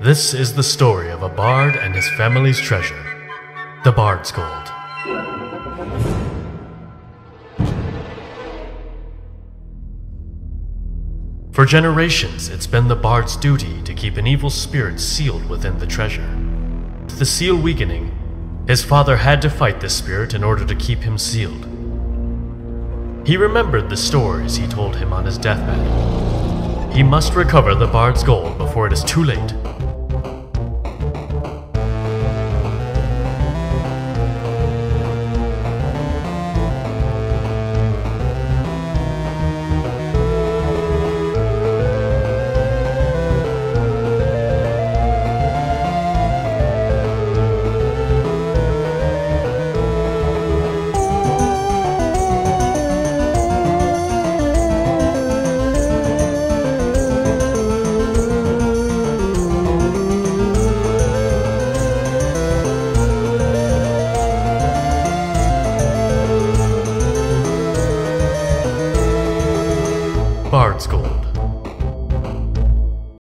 This is the story of a bard and his family's treasure, the Bard's Gold. For generations, it's been the bard's duty to keep an evil spirit sealed within the treasure. With the seal weakening, his father had to fight this spirit in order to keep him sealed. He remembered the stories he told him on his deathbed. He must recover the bard's gold before it is too late. Bard's Gold.